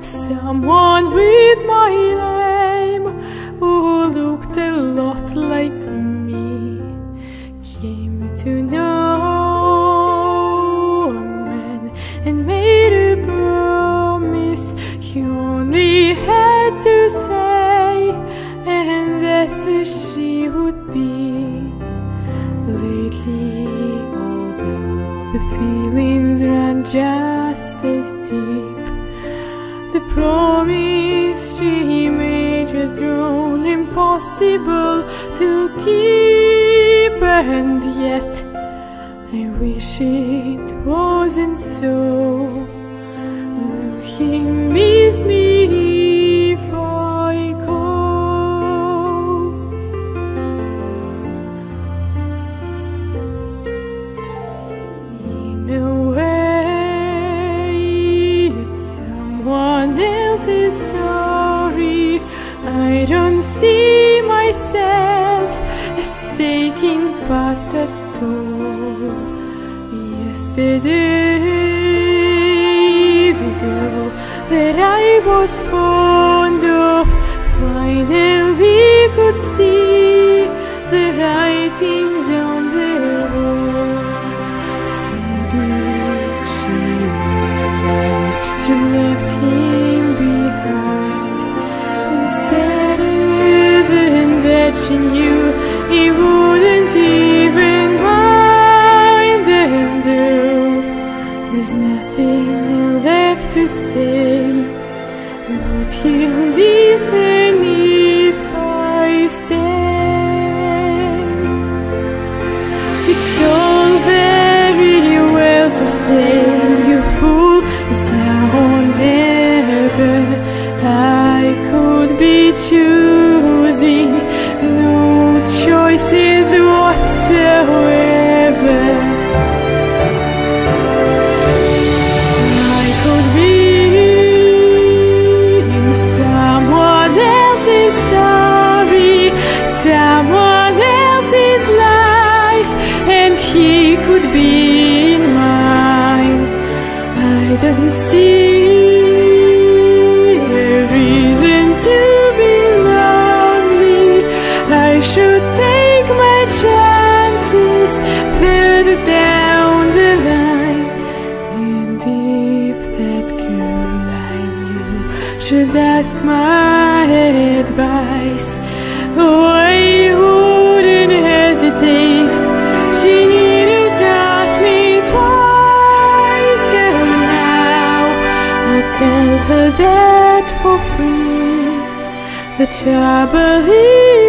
someone with my name who looked a lot like me came to know a man and made a promise he only had to say and that's who she would be. Lately although the feelings run just as deep promise she made has grown impossible to keep, and yet I wish it wasn't so. Will he miss don't see myself as taking part at all. Yesterday, the girl that I was fond than you, he wouldn't even mind. And though there's nothing left to say, would he listen if I stay? It's all very well to say you fool is now or never. I could be choosing mine. I don't see a reason to be lonely. I should take my chances further down the line. And if that girl I knew should ask my advice, oh, I'll tell her that for free. The trouble is.